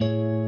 King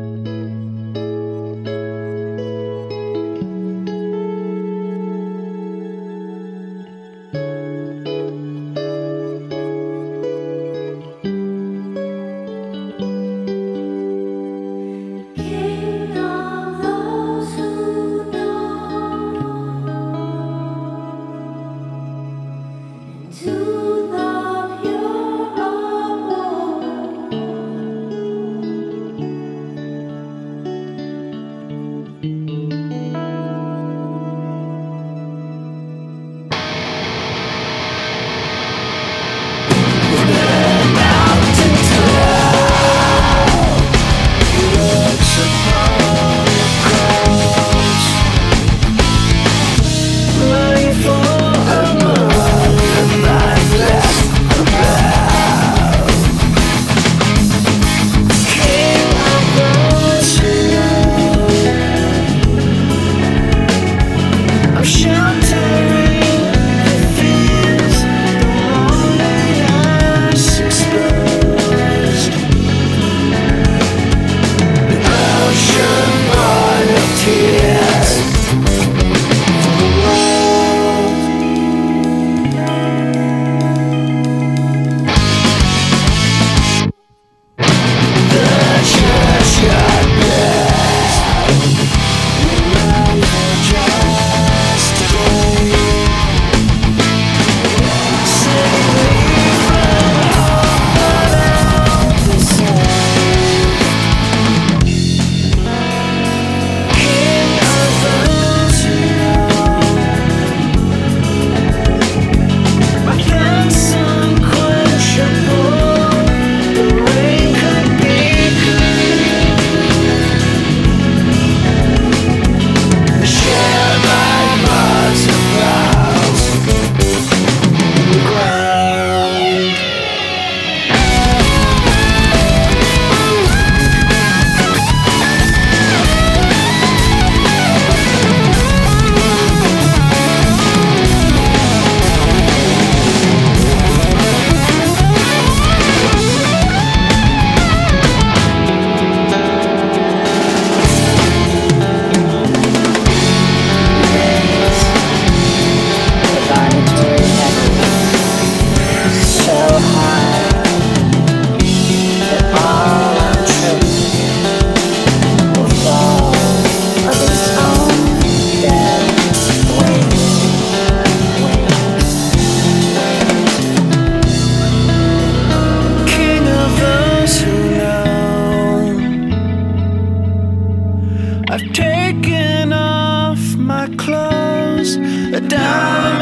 I've